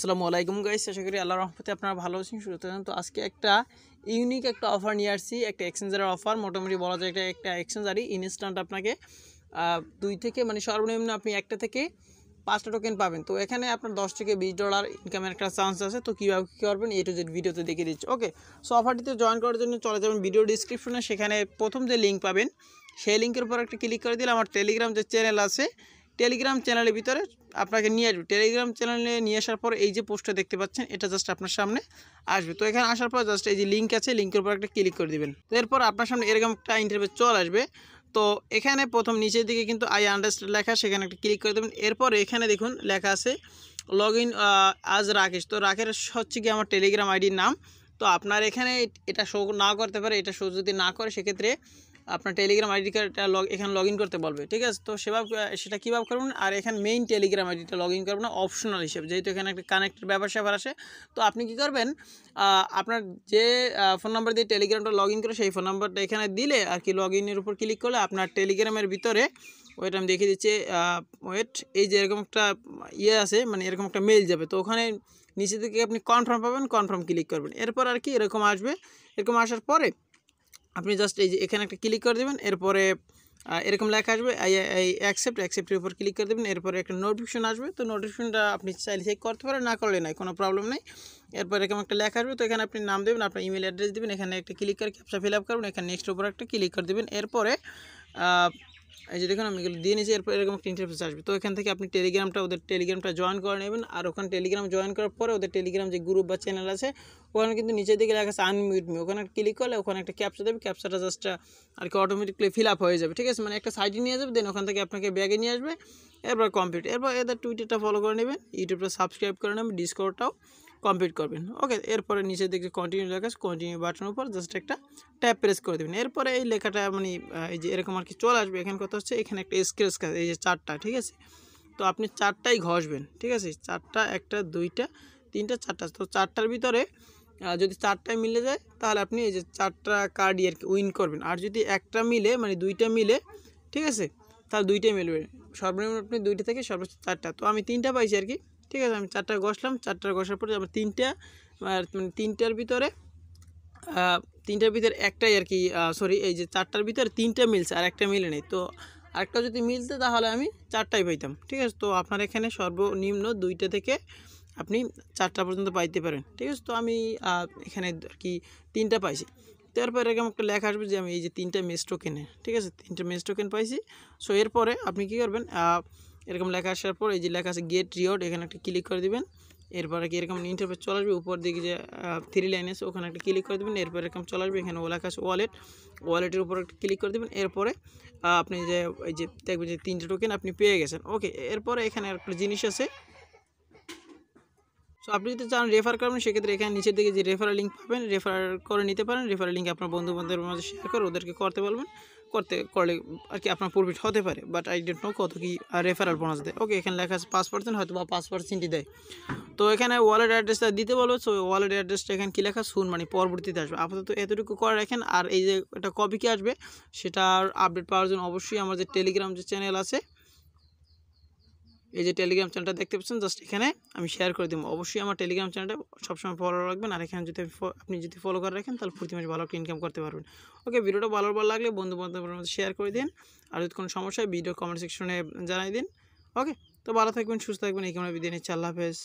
আসসালামু আলাইকুম গাইস আশা করি আল্লাহ রহমতে আপনারা ভালো আছেন, সুস্থ আছেন। তো আজকে একটা ইউনিক একটা অফার নিয়ে আসছি, একটা এক্সচেঞ্জারের অফার মোটামুটি বলা যায় একটা একটা এক্সচেঞ্জারই ইনস্ট্যান্ট আপনাকে দুই থেকে মানে সর্বনিম্ন আপনি একটা থেকে পাঁচটা টোকেন পাবেন। তো এখানে আপনার দশ থেকে বিশ ডলার ইনকামের একটা চান্স আছে। তো কীভাবে কী করবেন এ টু জেড ভিডিওতে দেখিয়ে দিচ্ছি। ওকে সো অফারটিতে জয়েন করার জন্য চলে যাবেন ভিডিও ডিসক্রিপশনে সেখানে প্রথম যে লিঙ্ক পাবেন, সেই লিঙ্কের উপর একটা ক্লিক করে দিলে আমার টেলিগ্রাম যে চ্যানেল আছে টেলিগ্রাম চ্যানেলের ভিতরে আপনাকে নিয়ে আসবে। টেলিগ্রাম চ্যানেলে নিয়ে আসার পর এই যে পোস্টটা দেখতে পাচ্ছেন, এটা জাস্ট আপনার সামনে আসবে। তো এখানে আসার পর জাস্ট এই যে লিঙ্ক আছে লিঙ্কের উপর একটা ক্লিক করে দিবেন। তো এরপর আপনার সামনে এরকম একটা ইন্টারভিউ চলে আসবে। তো এখানে প্রথম নিচের দিকে কিন্তু আই আন্ডারস্ট্যান্ড লেখা, সেখানে একটা ক্লিক করে দেবেন। এরপর এখানে দেখুন লেখা আছে লগ ইন আজ রাকেশ তো রাকেশ হচ্ছে কি আমার টেলিগ্রাম আইডির নাম। তো আপনার এখানে এটা শো না করতে পারে, এটা শো যদি না করে, সেক্ষেত্রে আপনার টেলিগ্রাম আইডি কার্ডটা লগ এখানে লগ করতে বলবে, ঠিক আছে? তো সেভাবে, সেটা কীভাবে করবেন? আর এখানে মেইন টেলিগ্রাম আইডিটা লগ ইন করবেন অপশনাল হিসেবে, যেহেতু এখানে একটা কানেক্টের ব্যাপার স্যাপার আসে তো আপনি কী করবেন? আপনার যে ফোন নাম্বার দিয়ে টেলিগ্রামটা লগ ইন করে, সেই ফোন নাম্বারটা এখানে দিলে আর কি লগ ইনের উপর ক্লিক করলে আপনার টেলিগ্রামের ভিতরে ওয়েট আমি দেখিয়ে দিচ্ছি ওয়েট এই যে এরকম একটা ইয়ে আছে মানে এরকম একটা মেল যাবে। তো ওখানে নিচে থেকে আপনি কনফার্ম পাবেন কনফার্ম ক্লিক করবেন। এরপর আর কি এরকম আসবে। এরকম আসার পরে আপনি জাস্ট এই যে এখানে একটা ক্লিক করে দেবেন, এরপরে এরকম লেখা আসবে, এই অ্যাকসেপ্ট অ্যাকসেপ্টের উপর ক্লিক করে দেবেন, এরপরে একটা নোটিফিকেশন আসবে। তো নোটিফিকেশনটা আপনি চাইলে চেক করতে পারেন, না করলে নাই, কোনো প্রবলেম নেই। এরপর এরকম একটা লেখা আসবে, তো এখানে আপনি নাম দেবেন, আপনার ইমেল অ্যাড্রেস দেবেন, এখানে একটা ক্লিক করে ক্যাপচা ফিল আপ করবেন, এখানে নেক্সট উপর একটা ক্লিক করে দেবেন। এরপরে এই যে দেখুন, আমি এগুলো দিয়ে নিয়েছি, এরপর এরকম একটা ইন্টারফেস আসবে। তো এখান থেকে আপনি টেলিগ্রামটা ওদের টেলিগ্রামটা জয়েন করে নেবেন, আর ওখানে টেলিগ্রাম জয়েন করার পরে ওদের টেলিগ্রাম যে গ্রুপ বা চ্যানেল আছে, ওখানে কিন্তু নিচের দিকে লেখা আছে আনমিউট মি ওখানে ক্লিক করলে ওখানে একটা ক্যাপচা দেবে ক্যাপচাটা জাস্ট আর কি অটোমেটিকলি ফিল আপ হয়ে যাবে, ঠিক আছে? মানে একটা সাইডে নিয়ে যাবে দেন ওখান থেকে আপনাকে ব্যাগে নিয়ে আসবে, এরপর কমপ্লিট এরপর এদের টুইটারটা ফলো করে নেবেন ইউটিউবটা সাবস্ক্রাইব করে নেবেন ডিসকোডটাও কমপ্লিট করবেন। ওকে এরপরে নিচের দিকে কন্টিনিউ লেখা কন্টিনিউ বাটনের উপর জাস্ট একটা ট্যাপ প্রেস করে দেবেন। এরপরে এই লেখাটা মানে এই যে এরকম আর কি চলে আসবে। এখানে কথা হচ্ছে এখানে একটা স্ক্রেচ কাজ এই যে চারটা, ঠিক আছে? তো আপনি চারটাই ঘষবেন, ঠিক আছে? চারটা, একটা, দুইটা, তিনটা, চারটা। তো চারটার ভিতরে যদি চারটায় মিলে যায়, তাহলে আপনি এই যে চারটা কার্ডই আর কি উইন করবেন। আর যদি একটা মিলে মানে দুইটা মিলে, ঠিক আছে? তাহলে দুইটাই মিলবে। সর্বনিম্ন আপনি দুইটা থেকে সর্বোচ্চ চারটা। তো আমি তিনটা পাইছি আর কি। ঠিক আছে, আমি চারটা ঘষলাম চারটা ঘষার পরে আমার তিনটা মানে তিনটার ভিতরে তিনটার ভিতরে একটাই আর কি সরি এই যে চারটার ভিতরে তিনটা মিলছে, আর একটা মিলে নেই। তো আরেকটা যদি মিলতে তাহলে আমি চারটাই পাইতাম, ঠিক আছে? তো আপনার এখানে সর্বনিম্ন দুইটা থেকে আপনি চারটা পর্যন্ত পাইতে পারেন, ঠিক আছে? তো আমি এখানে আর কি তিনটা পাইছি। তারপরে এরকম একটা লেখা আসবে যে আমি এই যে তিনটা মেস টোকেনে ঠিক আছে? তিনটা মেস টোকেন পাইছি। সো এরপরে আপনি কী করবেন এরকম লেখা আসার পর এই যে লেখা আছে গেট রিওয়ার্ড এখানে একটা ক্লিক করে দিবেন। এরপরে কি এরকম ইন্টারফেস চলে আসবে? উপর দিকে যে থ্রি লাইন আছে, ওখানে একটা ক্লিক করে দেবেন। এরপর এরকম চলে আসবে, এখানে লেখা আছে ওয়ালেট ওয়ালেটের উপর একটা ক্লিক করে দেবেন। এরপরে আপনি যে, এই যে দেখবেন যে তিনটে টোকেন আপনি পেয়ে গেছেন। ওকে এরপরে এখানে একটা জিনিস আছে। সো আপনি যদি চান রেফার করবেন, সেক্ষেত্রে এখানে নিচের দিকে যে রেফারেল লিঙ্ক পাবেন রেফার করে নিতে পারেন। রেফারেল লিঙ্ক আপনার বন্ধু বান্ধবের মাঝে শেয়ার করে ওদেরকে করতে বলবেন। করতে করলে আর কি আপনার প্রফিট হতে পারে। বাট আই ডোন্ট নো কত কি রেফারেল বোনাস দেয়। ওকে এখানে লেখা আছে পাঁচ পার্সেন্ট হয়তো বা পাঁচ পার্সেন্টই দেয়। তো এখানে ওয়ালেট অ্যাড্রেসটা দিতে বলব সো ওয়ালেট অ্যাড্রেসটা এখানে কী লেখা? শুন মানে পরবর্তীতে আসবে। আপাতত এতটুকু করে রাখেন। আর এই যে একটা কপি কি আসবে, সেটার আপডেট পাওয়ার জন্য অবশ্যই আমার যে টেলিগ্রাম যে চ্যানেল আছে এই যে টেলিগ্রাম চ্যানেলটা দেখতে পাচ্ছেন জাস্ট এখানে আমি শেয়ার করে দিব। অবশ্যই আমার টেলিগ্রাম চ্যানেলটা সবসময় ফলো রাখবেন, আর এখানে যদি আপনি যদি ফলো করে রাখেন, তাহলে প্রতি মাসে ভালো ইনকাম করতে পারবেন। ওকে ভিডিওটা ভালো ভালো লাগলে বন্ধু বান্ধবের মধ্যে শেয়ার করে দিন, আর যদি কোনো সমস্যা ভিডিও কমেন্ট সেকশনে জানাই দিন। ওকে তো ভালো থাকবেন, সুস্থ থাকবেন, এই কেমন বিদায় নিচ্ছি, আল্লাহ হাফেজ।